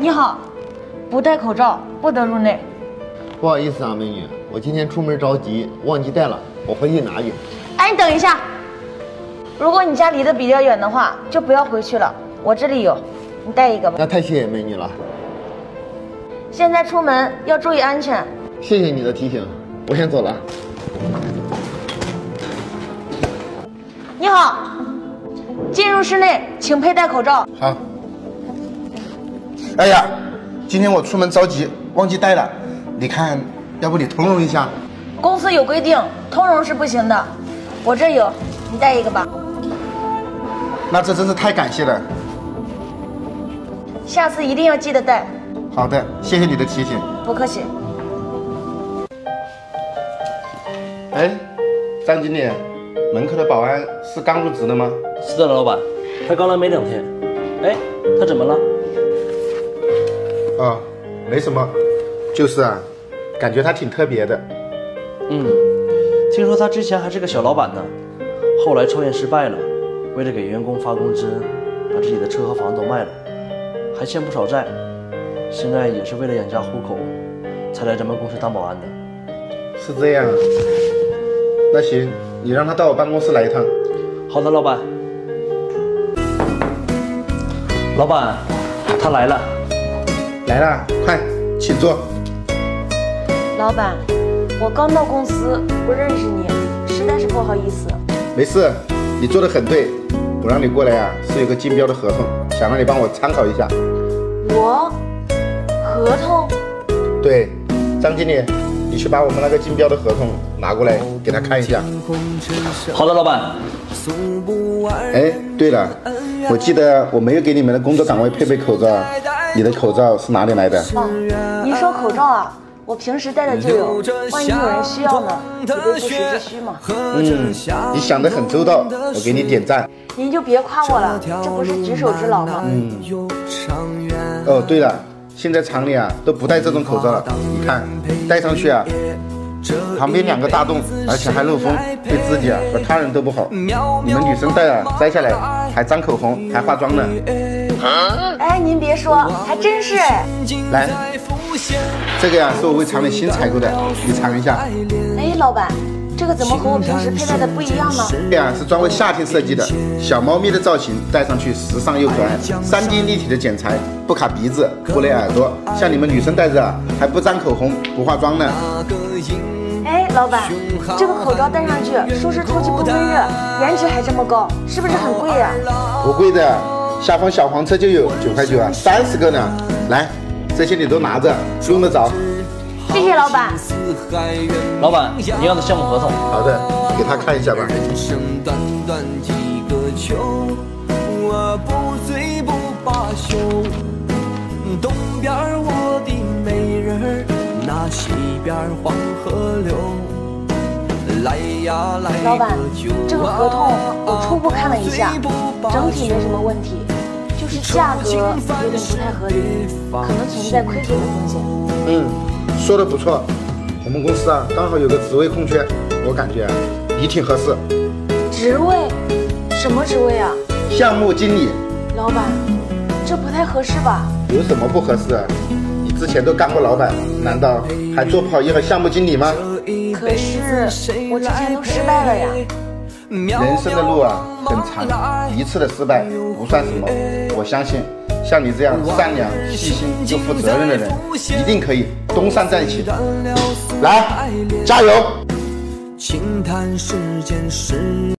你好，不戴口罩不得入内。不好意思啊，美女，我今天出门着急，忘记带了，我回去拿去。哎，你等一下，如果你家离得比较远的话，就不要回去了，我这里有，你带一个吧。那太谢谢美女了，现在出门要注意安全。谢谢你的提醒，我先走了。你好，进入室内请佩戴口罩。好。哎呀，今天我出门着急，忘记带了。你看，要不你通融一下？公司有规定，通融是不行的。我这有，你带一个吧。那这真是太感谢了。下次一定要记得带。好的，谢谢你的提醒。不客气。哎，张经理，门口的保安是刚入职的吗？是的，老板，他刚来没两天。哎，他怎么了？哦，没什么，就是啊，感觉他挺特别的。嗯，听说他之前还是个小老板呢，后来创业失败了，为了给员工发工资，把自己的车和房都卖了，还欠不少债，现在也是为了养家糊口，才来咱们公司当保安的。是这样啊，那行，你让他到我办公室来一趟。好的，老板。老板，他来了。来了，快，请坐。老板，我刚到公司，不认识你，实在是不好意思。没事，你做的很对。我让你过来啊，是有个竞标的合同，想让你帮我参考一下。我？合同？对，张经理，你去把我们那个竞标的合同拿过来，给他看一下。好的，老板。哎，对了，我记得我没有给你们的工作岗位配备口罩。你的口罩是哪里来的？哦，您说口罩啊，我平时戴的就有，万一有人需要呢，以备不时之需嘛。嗯，你想得很周到，我给你点赞。您就别夸我了，这不是举手之劳吗？嗯。哦，对了，现在厂里啊都不戴这种口罩了，你看，戴上去啊，旁边两个大洞，而且还漏风，对自己啊和他人都不好。你们女生戴啊，摘下来还沾口红，还化妆呢。哎，您别说，还真是哎。来，这个呀是我为厂里新采购的，你尝一下。哎，老板，这个怎么和我平时佩戴的不一样呢？这呀是专为夏天设计的，小猫咪的造型，戴上去时尚又可爱。三 D 立体的剪裁，不卡鼻子，不勒耳朵。像你们女生戴着还不沾口红，不化妆呢。哎，老板，这个口罩戴上去，舒适透气不闷热，颜值还这么高，是不是很贵呀？不贵的。下方小黄车就有九块九啊，三十个呢。来，这些你都拿着，用得着。谢谢老板。老板，你要的项目合同。好的，给他看一下吧。东边我的美人那西边黄河流。来呀来。老板，这个合同我初步看了一下，整体没什么问题。就是价格有点不太合理，可能存在亏损的风险。嗯，说的不错。我们公司啊，刚好有个职位空缺，我感觉你挺合适。职位？什么职位啊？项目经理。老板，这不太合适吧？有什么不合适？你之前都干过老板，难道还做不好一个项目经理吗？可是我之前都失败了呀。人生的路啊很长，一次的失败不算什么。我相信，像你这样善良、细心又负责任的人，一定可以东山再起。来，加油！轻叹世间事